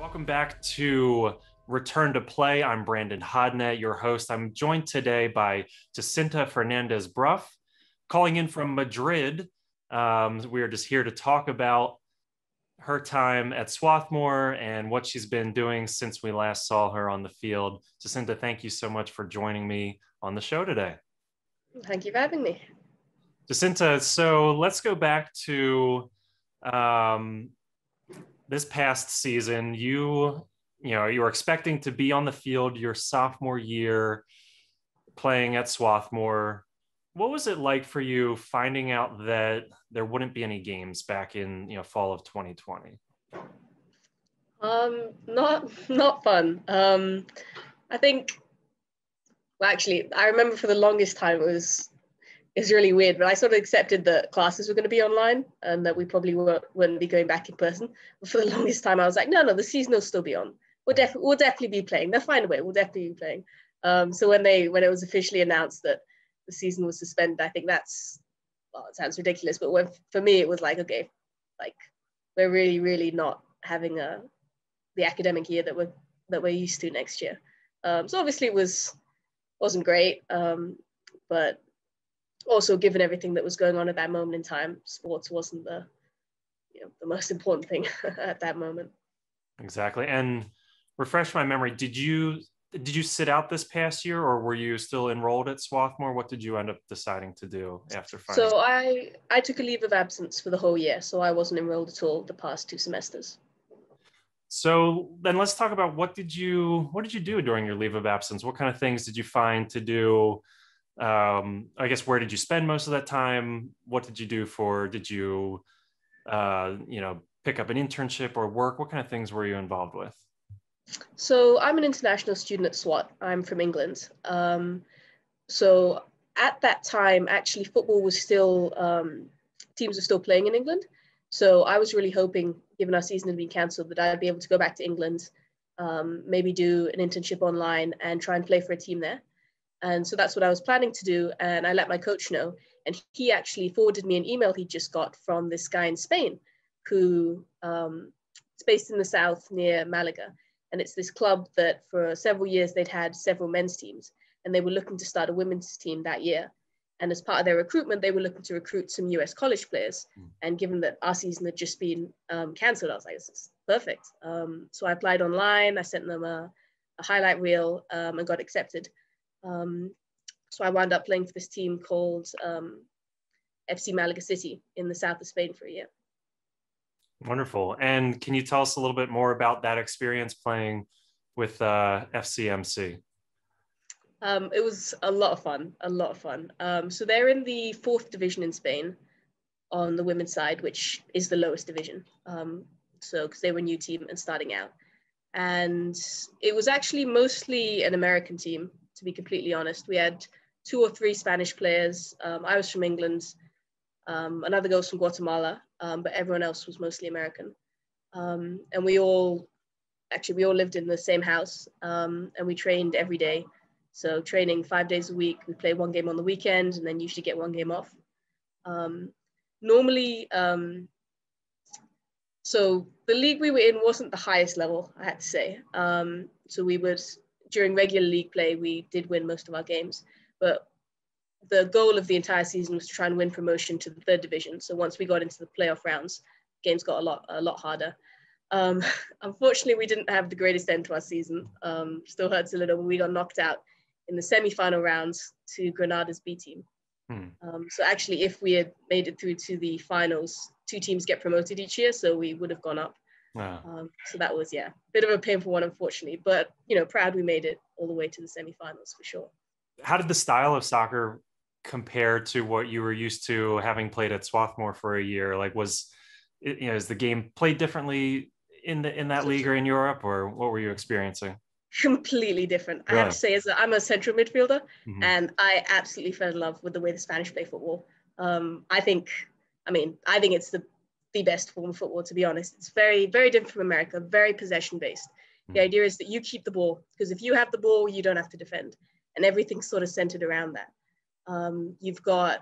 Welcome back to Return to Play. I'm Brandon Hodnett, your host. I'm joined today by Jacinta Fernandes-Brough, calling in from Madrid. Um, we are just here to talk about her time at Swarthmore and what she's been doing since we last saw her on the field. Jacinta, thank you so much for joining me on the show today. Thank you for having me. Jacinta, so let's go back to um, this past season. You, you know, you were expecting to be on the field your sophomore year, playing at Swarthmore. What was it like for you finding out that there wouldn't be any games back in you know fall of 2020? Um, not not fun. Um, I think. Well, actually, I remember for the longest time it was it's really weird, but I sort of accepted that classes were going to be online and that we probably weren't, wouldn't be going back in person. But for the longest time, I was like, no, no, the season will still be on. We'll, def- we'll definitely be playing. They'll find a way. We'll definitely be playing. Um, so when they when it was officially announced that the season was suspended, I think that's well, it sounds ridiculous, but when for me it was like, okay, like we're really, really not having a the academic year that we're that we're used to next year. Um, so obviously it was wasn't great, um, but also given everything that was going on at that moment in time, sports wasn't the you know the most important thing at that moment. Exactly. And refresh my memory, did you did you sit out this past year or were you still enrolled at Swarthmore? What did you end up deciding to do after finding? So I I took a leave of absence for the whole year, so I wasn't enrolled at all the past two semesters. So then let's talk about what did you what did you do during your leave of absence? What kind of things did you find to do? Um, I guess where did you spend most of that time? What did you do for? Did you, uh, you know, pick up an internship or work? What kind of things were you involved with? So I'm an international student at SWAT. I'm from England. Um, so at that time, actually, football was still um, teams were still playing in England. So I was really hoping, given our season had been cancelled, that I'd be able to go back to England, um, maybe do an internship online and try and play for a team there. And so that's what I was planning to do. And I let my coach know. And he actually forwarded me an email he just got from this guy in Spain who um, is based in the south near Malaga. And it's this club that for several years they'd had several men's teams and they were looking to start a women's team that year. And as part of their recruitment, they were looking to recruit some US college players. Mm. And given that our season had just been um, cancelled, I was like, this is perfect. Um, so I applied online, I sent them a, a highlight reel um, and got accepted. Um, so I wound up playing for this team called um, FC Malaga City in the south of Spain for a year. Wonderful. And can you tell us a little bit more about that experience playing with uh, FCMC? Um, it was a lot of fun, a lot of fun. Um, so they're in the fourth division in Spain on the women's side, which is the lowest division. Um, so because they were a new team and starting out. And it was actually mostly an American team, to be completely honest. We had two or three Spanish players. Um, I was from England. Um, another girl was from Guatemala, um, but everyone else was mostly American. Um, and we all, actually, we all lived in the same house um, and we trained every day. So training five days a week, we play one game on the weekend and then usually get one game off. Um, normally, so the league we were in wasn't the highest level, I had to say. so we would during regular league play, we did win most of our games, but the goal of the entire season was to try and win promotion to the third division. So once we got into the playoff rounds, games got a lot a lot harder. Um, unfortunately, we didn't have the greatest end to our season. Um, still hurts a little when we got knocked out in the semi-final rounds to Granada's B team. Hmm. Um, so actually, if we had made it through to the finals, two teams get promoted each year, so we would have gone up. Wow. Um, so that was yeah, a bit of a painful one, unfortunately. But you know, proud we made it all the way to the semifinals for sure. How did the style of soccer compare to what you were used to having played at Swarthmore for a year? Like, was you know, is the game played differently in the in that league or in Europe, or what were you experiencing? Completely different. Really? I have to say, as a, I'm a central midfielder, mm-hmm. and I absolutely fell in love with the way the Spanish play football. Um, I think, I mean, I think it's the the best form of football, to be honest. It's very, very different from America, very possession based. The hmm. idea is that you keep the ball because if you have the ball, you don't have to defend. And everything's sort of centered around that. Um, you've got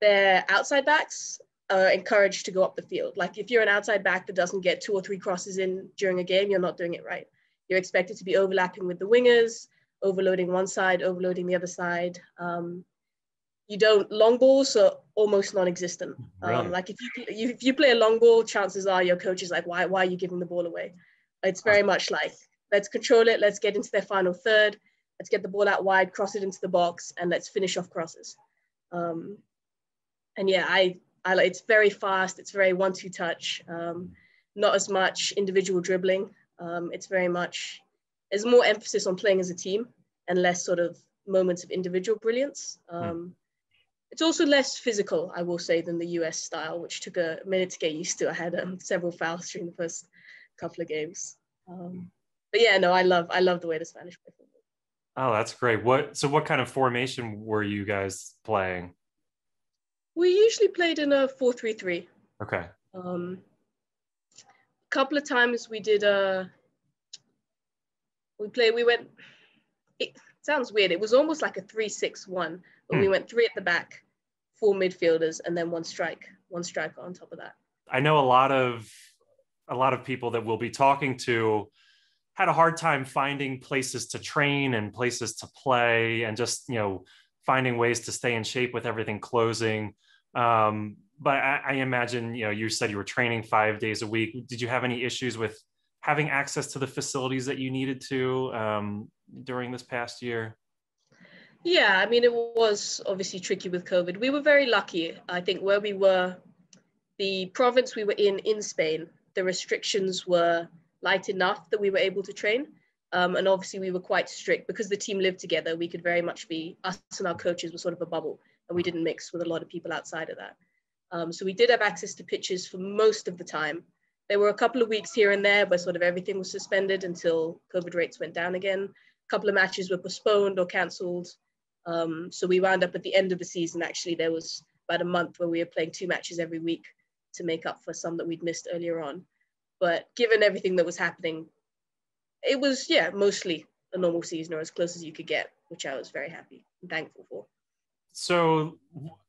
their outside backs are encouraged to go up the field. Like if you're an outside back that doesn't get two or three crosses in during a game, you're not doing it right. You're expected to be overlapping with the wingers, overloading one side, overloading the other side. Um, you don't long balls are almost non-existent. Um, really? Um, like if you, if you play a long ball, chances are your coach is like, why why are you giving the ball away? It's very much like let's control it, let's get into their final third, let's get the ball out wide, cross it into the box, and let's finish off crosses. Um, and yeah, I I it's very fast. It's very one-two touch. Um, not as much individual dribbling. Um, it's very much there's more emphasis on playing as a team and less sort of moments of individual brilliance. Hmm. Um, it's also less physical, I will say, than the US style, which took a minute to get used to. I had um, several fouls during the first couple of games. Um, but yeah, no, I love I love the way the Spanish play football. Oh, that's great. What so what kind of formation were you guys playing? We usually played in a 4-3-3. Okay. Um, a couple of times we did a we play we went it sounds weird. It was almost like a 3-6-1, but hmm. we went three at the back, four midfielders, and then one strike, one striker on top of that. I know a lot of a lot of people that we'll be talking to had a hard time finding places to train and places to play and just you know finding ways to stay in shape with everything closing. Um, but I, I, imagine you know you said you were training five days a week. Did you have any issues with having access to the facilities that you needed to um, during this past year yeah i mean it was obviously tricky with covid we were very lucky i think where we were the province we were in in spain the restrictions were light enough that we were able to train. Um, and obviously we were quite strict because the team lived together. We could very much be, us and our coaches were sort of a bubble and we didn't mix with a lot of people outside of that. Um, so we did have access to pitches for most of the time. There were a couple of weeks here and there where sort of everything was suspended until COVID rates went down again. A couple of matches were postponed or cancelled. Um, so we wound up at the end of the season, actually, there was about a month where we were playing two matches every week to make up for some that we'd missed earlier on. But given everything that was happening, it was, yeah, mostly a normal season or as close as you could get, which I was very happy and thankful for. So,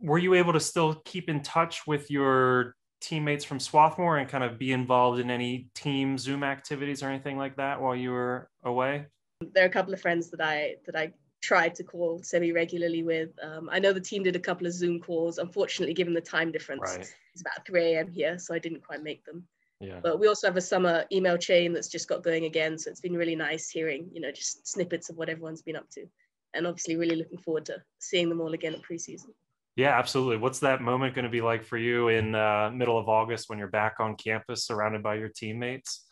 were you able to still keep in touch with your teammates from Swarthmore and kind of be involved in any team Zoom activities or anything like that while you were away? There are a couple of friends that I that I tried to call semi regularly with. Um, I know the team did a couple of Zoom calls. Unfortunately, given the time difference, right. it's about 3 a.m. here, so I didn't quite make them. Yeah. But we also have a summer email chain that's just got going again. So it's been really nice hearing, you know, just snippets of what everyone's been up to. And obviously really looking forward to seeing them all again at preseason. Yeah, absolutely. What's that moment going to be like for you in uh, middle of August when you're back on campus surrounded by your teammates?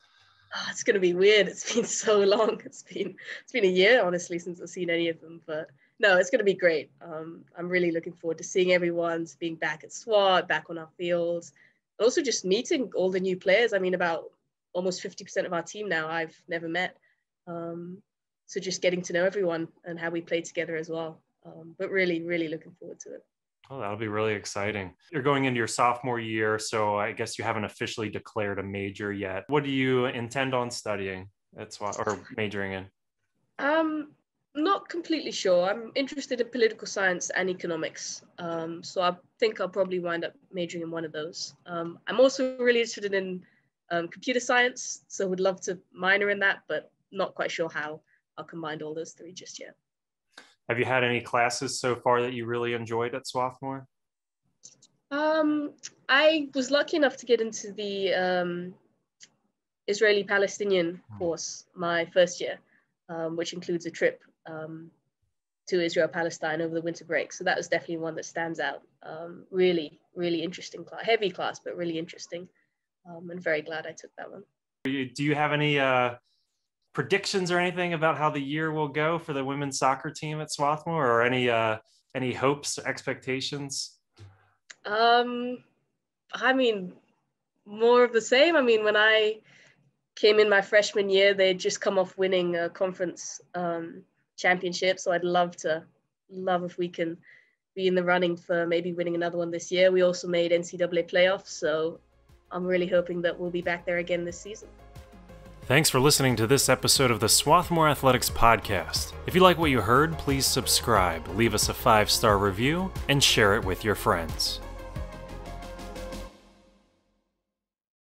Oh, it's going to be weird. It's been so long. It's been it's been a year honestly since I've seen any of them. But no, it's going to be great. Um, I'm really looking forward to seeing everyone, being back at SWAT, back on our fields, also just meeting all the new players. I mean, about almost 50% of our team now I've never met. Um, so just getting to know everyone and how we play together as well. Um, but really, really looking forward to it. Oh, that'll be really exciting. You're going into your sophomore year, so I guess you haven't officially declared a major yet. What do you intend on studying? That's what, or majoring in. Um, not completely sure. I'm interested in political science and economics. Um, so I think I'll probably wind up majoring in one of those. Um, I'm also really interested in um, computer science, so would love to minor in that, but not quite sure how I'll combine all those three just yet. Have you had any classes so far that you really enjoyed at Swarthmore? Um, I was lucky enough to get into the um, Israeli Palestinian hmm. course my first year, um, which includes a trip um, to Israel Palestine over the winter break. So that was definitely one that stands out. Um, really, really interesting class, heavy class, but really interesting. Um, and very glad I took that one. Do you have any uh, predictions or anything about how the year will go for the women's soccer team at Swarthmore, or any uh, any hopes, expectations? Um, I mean, more of the same. I mean, when I came in my freshman year, they'd just come off winning a conference um, championship. So I'd love to, love if we can be in the running for maybe winning another one this year. We also made NCAA playoffs, so I'm really hoping that we'll be back there again this season. Thanks for listening to this episode of the Swarthmore Athletics Podcast. If you like what you heard, please subscribe, leave us a five star review, and share it with your friends.